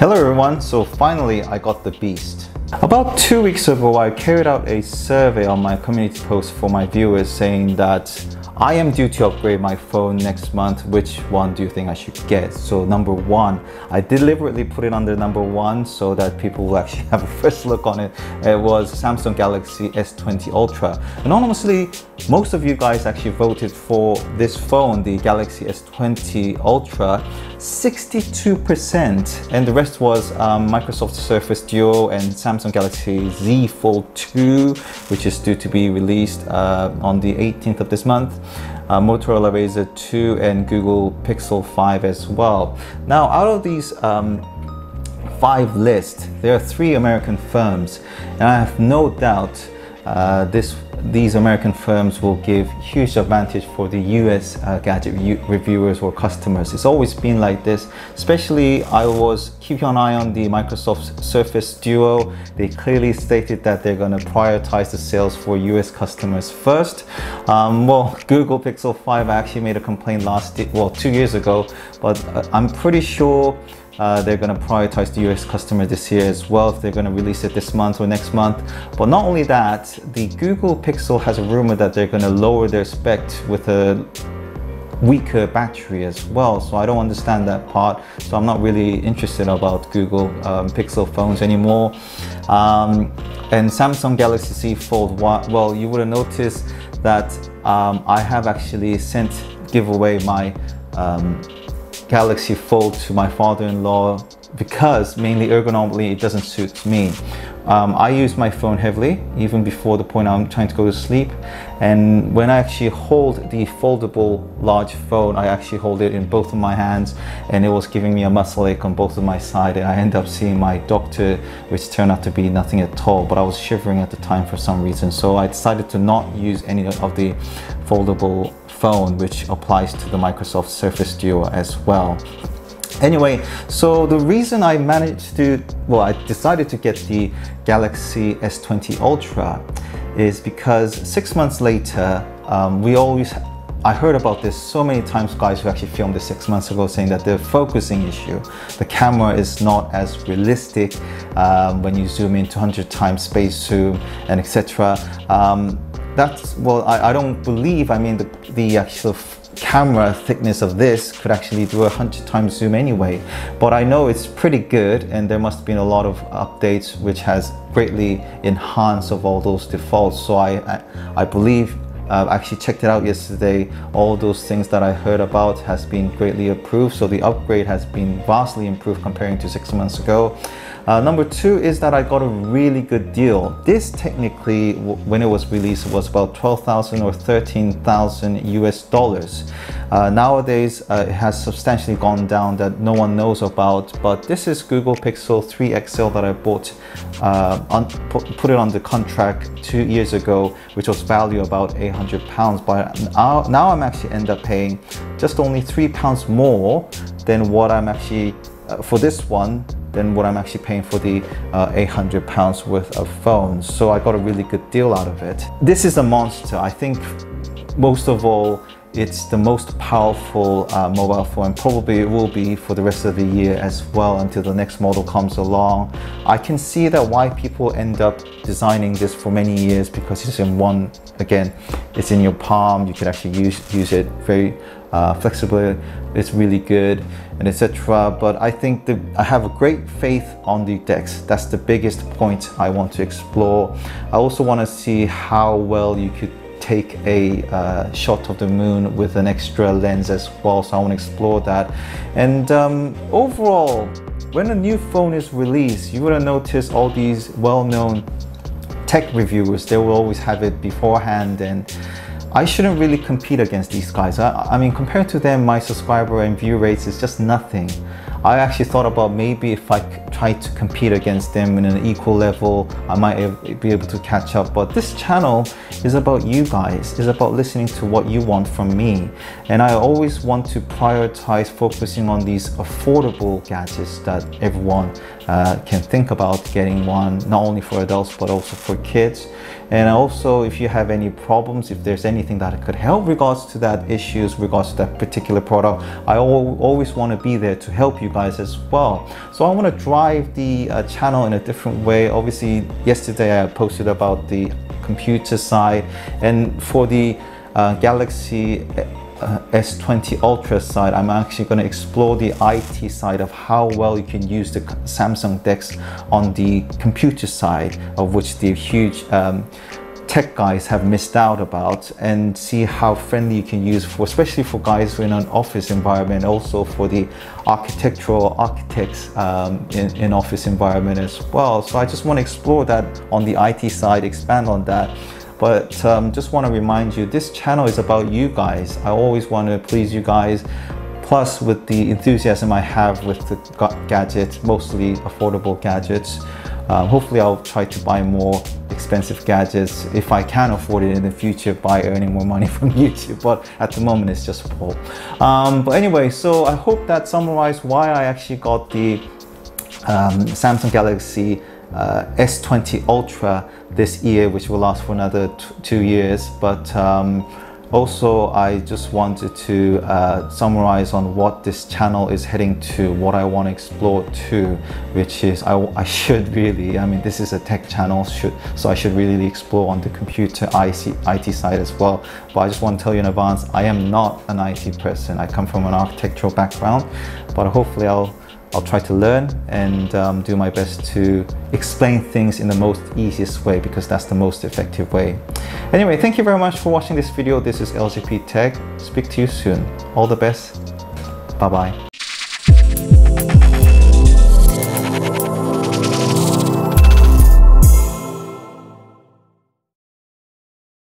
Hello everyone, so finally I got the beast. About two weeks ago I carried out a survey on my community post for my viewers saying that I am due to upgrade my phone next month. Which one do you think I should get? So number one, I deliberately put it under number one so that people will actually have a first look on it. It was Samsung Galaxy S20 Ultra. Anonymously, most of you guys actually voted for this phone, the Galaxy S20 Ultra, 62%, and the rest was um, Microsoft Surface Duo and Samsung Galaxy Z Fold 2, which is due to be released uh, on the 18th of this month uh, Motorola Razr 2 and Google Pixel 5 as well. Now out of these um, five lists, there are three American firms and I have no doubt uh, this these American firms will give huge advantage for the US uh, gadget reviewers or customers. It's always been like this, especially I was keeping an eye on the Microsoft Surface Duo. They clearly stated that they're going to prioritize the sales for US customers first. Um, well, Google Pixel 5 actually made a complaint last, well, two years ago, but uh, I'm pretty sure uh, they're going to prioritize the US customer this year as well if they're going to release it this month or next month. But not only that, the Google Pixel has a rumor that they're going to lower their spec with a weaker battery as well. So I don't understand that part. So I'm not really interested about Google um, Pixel phones anymore. Um, and Samsung Galaxy Z Fold well you would have noticed that um, I have actually sent giveaway my um, Galaxy Fold to my father-in-law because mainly ergonomically it doesn't suit me. Um, I use my phone heavily even before the point I'm trying to go to sleep and when I actually hold the foldable large phone I actually hold it in both of my hands and it was giving me a muscle ache on both of my side and I end up seeing my doctor which turned out to be nothing at all but I was shivering at the time for some reason so I decided to not use any of the foldable phone which applies to the Microsoft Surface Duo as well. Anyway, so the reason I managed to, well, I decided to get the Galaxy S20 Ultra is because six months later, um, we always, I heard about this so many times, guys who actually filmed this six months ago saying that the focusing issue, the camera is not as realistic um, when you zoom in 200 times space zoom and etc. Um, that's, well, I, I don't believe, I mean, the, the actual camera thickness of this could actually do a hundred times zoom anyway. But I know it's pretty good and there must have been a lot of updates which has greatly enhanced of all those defaults. So I I, I believe uh, I actually checked it out yesterday. All those things that I heard about has been greatly improved so the upgrade has been vastly improved comparing to six months ago uh, number two is that I got a really good deal. This technically, when it was released, was about 12,000 or 13,000 US dollars. Uh, nowadays, uh, it has substantially gone down that no one knows about, but this is Google Pixel 3 XL that I bought, uh, on, put, it on the contract two years ago, which was value about 800 pounds. But now, now I'm actually end up paying just only three pounds more than what I'm actually, uh, for this one, than what I'm actually paying for the uh, 800 pounds worth of phones. So I got a really good deal out of it. This is a monster. I think most of all, it's the most powerful uh, mobile phone probably it will be for the rest of the year as well until the next model comes along. I can see that why people end up designing this for many years because it's in one, again, it's in your palm, you can actually use, use it very uh, flexible, it's really good and etc. But I think that I have a great faith on the DeX. That's the biggest point I want to explore. I also want to see how well you could take a uh, shot of the moon with an extra lens as well. So I want to explore that. And um, overall, when a new phone is released, you will notice all these well-known tech reviewers, they will always have it beforehand and I shouldn't really compete against these guys. I, I, mean, compared to them, my subscriber and view rates is just nothing. I actually thought about maybe if I tried to compete against them in an equal level, I might be able to catch up. But this channel is about you guys. It's about listening to what you want from me. And I always want to prioritize focusing on these affordable gadgets that everyone uh, can think about getting one, not only for adults, but also for kids. And also, if you have any problems, if there's anything that could help regards to that issues, regards to that particular product, I always want to be there to help you guys as well. So I want to drive the uh, channel in a different way. Obviously, yesterday I posted about the computer side and for the uh, Galaxy uh, S20 Ultra side, I'm actually going to explore the IT side of how well you can use the Samsung DeX on the computer side, of which the huge um, tech guys have missed out about and see how friendly you can use for especially for guys in an office environment also for the architectural architects um, in, in office environment as well. So I just want to explore that on the IT side expand on that but um, just want to remind you this channel is about you guys. I always want to please you guys. Plus with the enthusiasm I have with the gadgets mostly affordable gadgets um, hopefully I'll try to buy more expensive gadgets. If I can afford it in the future by earning more money from YouTube but at the moment it's just full. Um, but anyway so I hope that summarized why I actually got the um, Samsung Galaxy uh, S20 Ultra this year which will last for another two years but um, also, I just wanted to uh, summarize on what this channel is heading to, what I want to explore to, which is I, I should really, I mean, this is a tech channel, should, so I should really explore on the computer IT, IT side as well. But I just want to tell you in advance, I am not an IT person. I come from an architectural background, but hopefully I'll I'll try to learn and um, do my best to explain things in the most easiest way because that's the most effective way. Anyway, thank you very much for watching this video. This is LJP Tech. Speak to you soon. All the best. Bye bye.